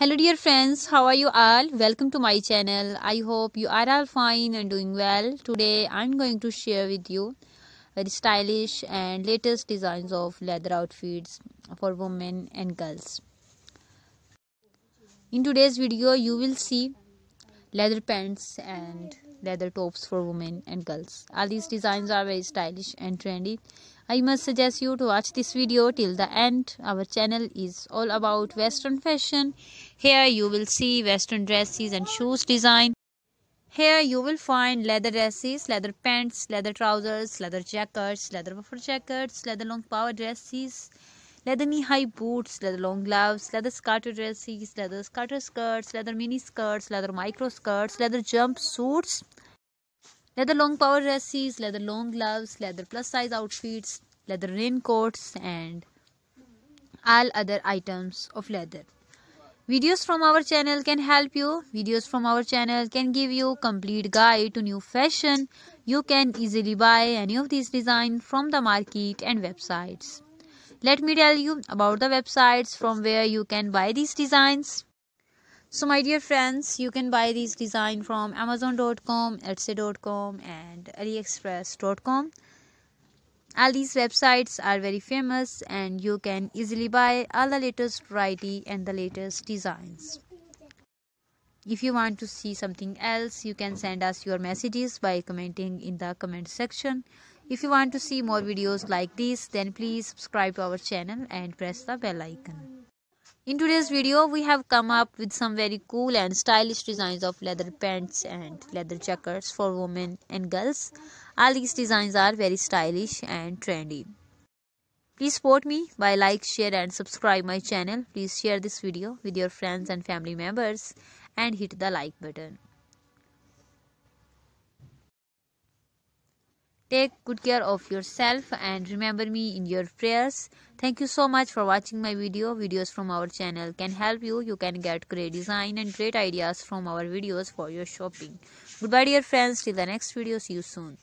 hello dear friends. How are you all? Welcome to my channel. I hope you are all fine and doing well. Today i'm going to share with you very stylish and latest designs of leather outfits for women and girls. In today's video you will see leather pants and leather tops for women and girls. All these designs are very stylish and trendy I must suggest you to watch this video till the end. Our channel is all about western fashion. Here you will see western dresses and shoes design. Here you will find leather dresses, leather pants, leather trousers, leather jackets, leather puffer jackets, leather long power dresses, leather knee-high boots, leather long gloves, leather skater dresses, leather skater skirts, leather mini skirts, leather micro skirts, leather jumpsuits, leather long power dresses, leather long gloves, leather plus size outfits, leather raincoats and all other items of leather. Videos from our channel can help you. Videos from our channel can give you complete guide to new fashion. You can easily buy any of these designs from the market and websites. Let me tell you about the websites from where you can buy these designs. So my dear friends, you can buy these design from amazon.com, etsy.com and aliexpress.com. All these websites are very famous and you can easily buy all the latest variety and the latest designs. If you want to see something else, you can send us your messages by commenting in the comment section. If you want to see more videos like this, then please subscribe to our channel and press the bell icon. In today's video, we have come up with some very cool and stylish designs of leather pants and leather jackets for women and girls. All these designs are very stylish and trendy. Please support me by like, share and subscribe my channel. Please share this video with your friends and family members and hit the like button. Take good care of yourself and remember me in your prayers. Thank you so much for watching my video. Videos from our channel can help you. You can get great design and great ideas from our videos for your shopping. Goodbye dear friends. Till the next video. See you soon.